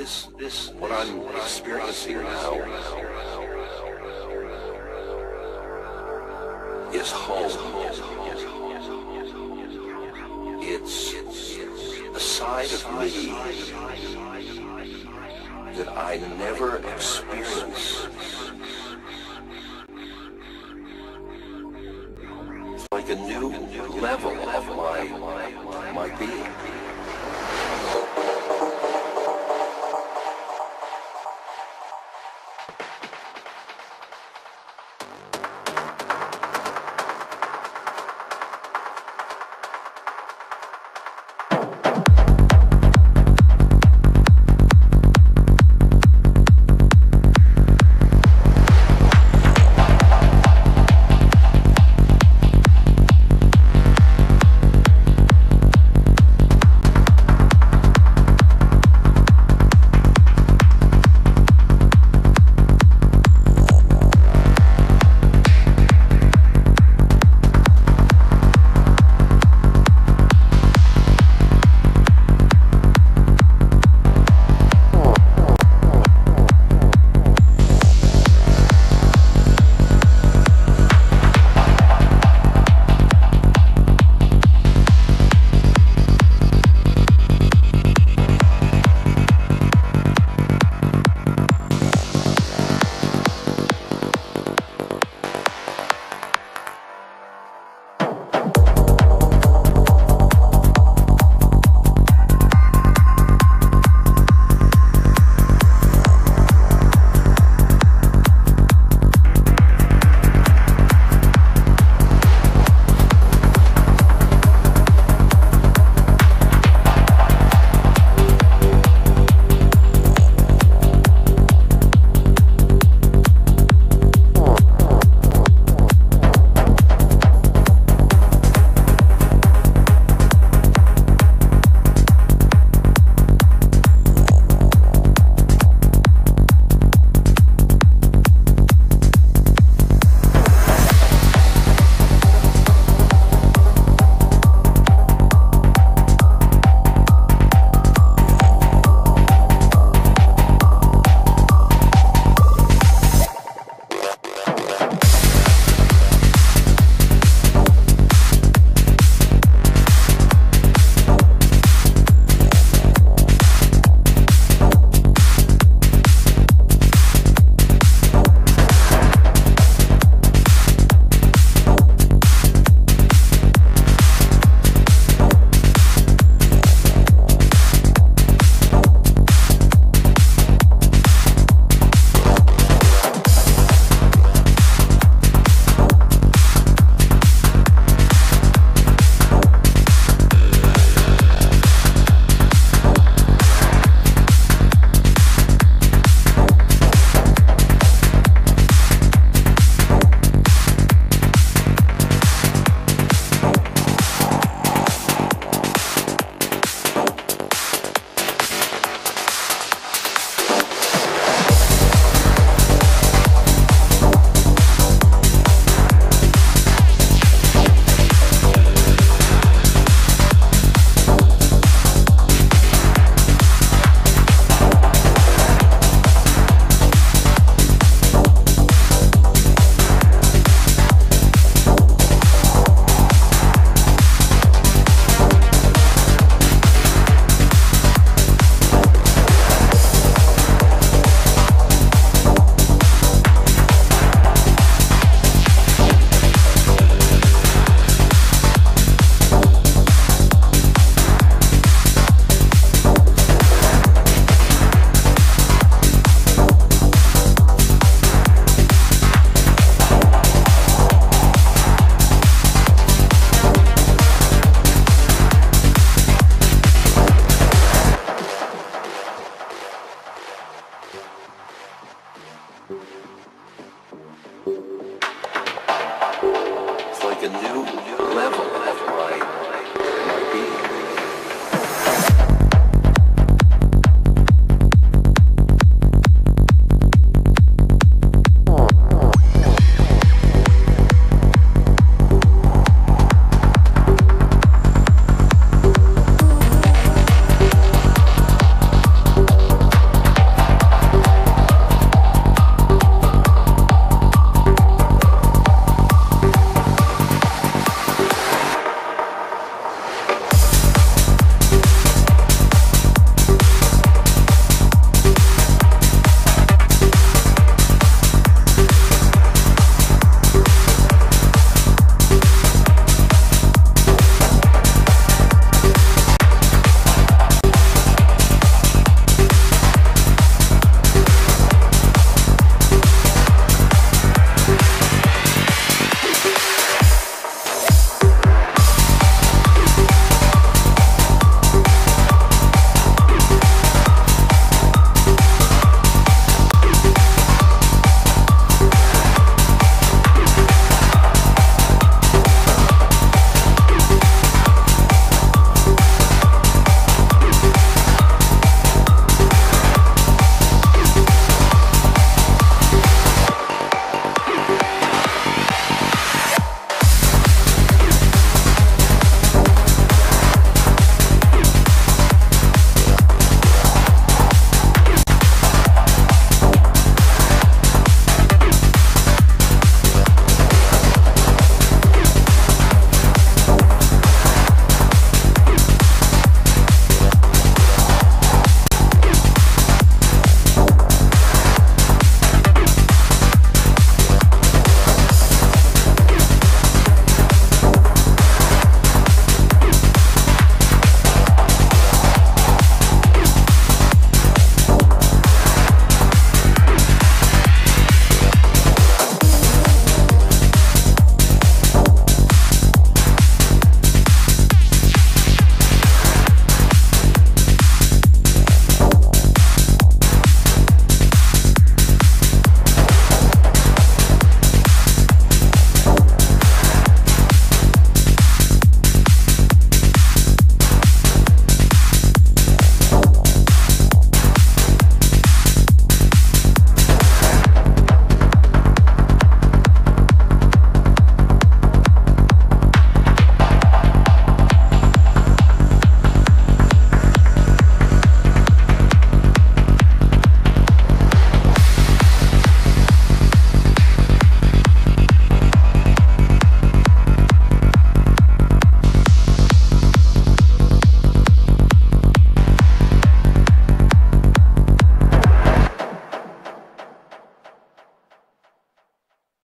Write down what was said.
this, this, what I'm experiencing now is home. It's a side of me that I never experienced. It's like a new level of my, my being.